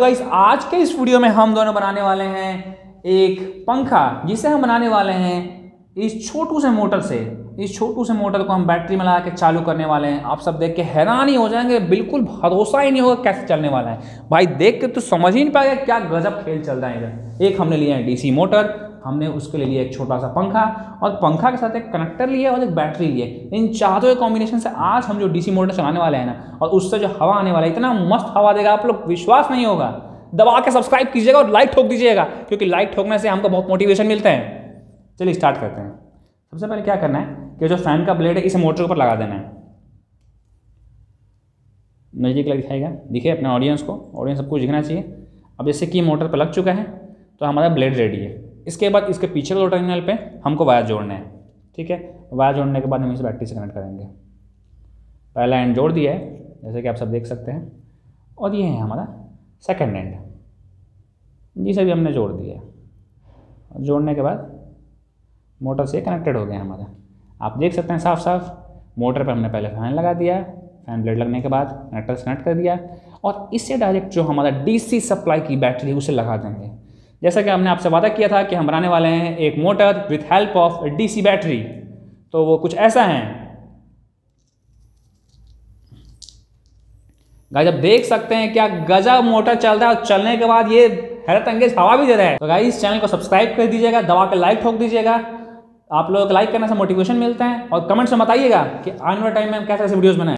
Guys आज के इस वीडियो में हम दोनों बनाने वाले हैं एक पंखा, जिसे हम बनाने वाले हैं इस छोटू से मोटर से। इस छोटू से मोटर को हम बैटरी में लगा के चालू करने वाले हैं। आप सब देख के हैरान ही हो जाएँगे, बिल्कुल भरोसा ही नहीं होगा कैसे चलने वाला है। भाई, देख के तो समझ ही नहीं पाएगा क्या गजब खेल चल रहा है इधर। एक हमने लिया है डीसी मोटर हमने उसके लिए लिया एक छोटा सा पंखा और पंखा के साथ एक कनेक्टर लिया और एक बैटरी लिए। इन चारों के कॉम्बिनेशन से आज हम जो डीसी मोटर चलाने वाले हैं ना, और उससे जो हवा आने वाला है, इतना मस्त हवा देगा, आप लोग विश्वास नहीं होगा। दबा के सब्सक्राइब कीजिएगा और लाइक ठोक दीजिएगा, क्योंकि लाइक ठोकने से हमको बहुत मोटिवेशन मिलता है। चलिए स्टार्ट करते हैं। सबसे पहले क्या करना है कि जो फ़ैन का ब्लेड है, इसे मोटर के ऊपर लगा देना है। नज़दीक लग दिखाएगा। दिखे अपने ऑडियंस को। ऑडियंस सबको दिखना चाहिए। अब जैसे कि मोटर पर लग चुका है तो हमारा ब्लेड रेडी है। इसके बाद इसके पीछे दो टर्मिनल पे हमको वायर जोड़ना है, ठीक है? वायर जोड़ने के बाद हम इसे बैटरी से कनेक्ट करेंगे। पहला एंड जोड़ दिया है, जैसे कि आप सब देख सकते हैं। और ये है हमारा सेकेंड एंड जिसे भी हमने जोड़ दिया है। जोड़ने के बाद मोटर से कनेक्टेड हो गया हमारा। आप देख सकते हैं साफ़ साफ़ मोटर पर हमने पहले फ़ैन लगा दिया फ़ैन ब्लेड लगने के बाद कनेक्टर से कनेक्ट कर दिया। और इससे डायरेक्ट जो हमारा डीसी सप्लाई की बैटरी है, उसे लगा देंगे। जैसा कि हमने आपसे वादा किया था कि हम बनाने वाले हैं एक motor with help of DC battery तो वो कुछ ऐसा है। गाइस अब देख सकते हैं क्या गजब मोटर चल रहा है और चलने के बाद ये हैरत अंगेज हवा भी दे रहा है। तो गाइस चैनल को सब्सक्राइब कर दीजिएगा, दबा के लाइक ठोक दीजिएगा। आप लोग लाइक करने से मोटिवेशन मिलता है और कमेंट्स में बताइएगा कि आने वाले टाइम में हम कैसे ऐसे वीडियोस बनाएँ।